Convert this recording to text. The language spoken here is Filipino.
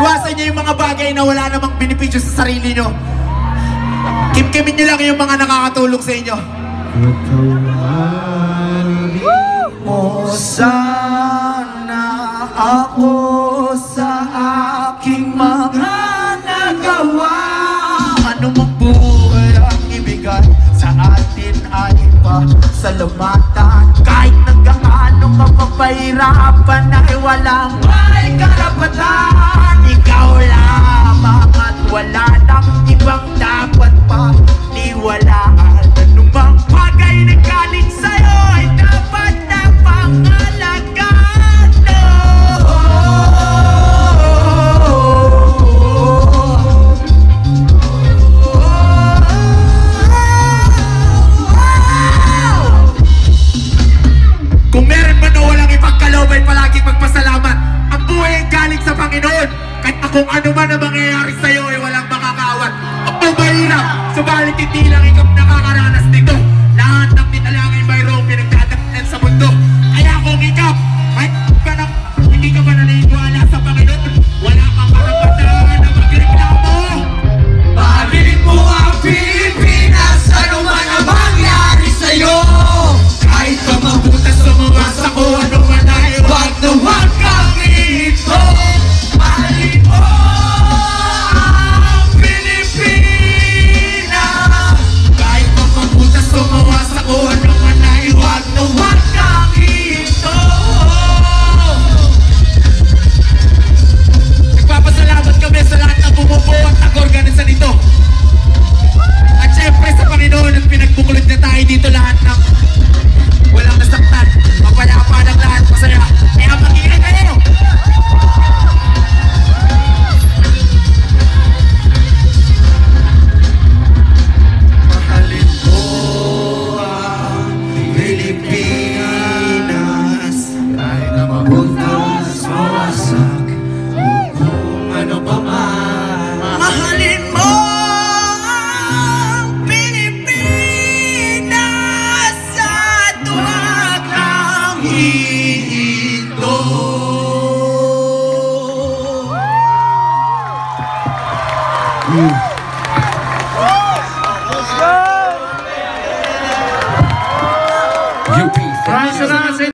Iwasan niyo yung mga bagay na wala namang benepisyo sa sarili niyo. Kimkimin niyo lang yung mga nakakatulong sa inyo. Mo sana ako sa aking mga nagawa Ano mang buhay ang ibigay sa atin ay pa salamatan Kahit nagkakaano ka papahirapan ay may karapatan loobay palagi magpasalamat. Ang buhay ay galing sa Panginoon. Kahit kung ano man ang mangyayari sa'yo eh, ay walang makakawat. Ang mahirap, subalit hindi lang querido.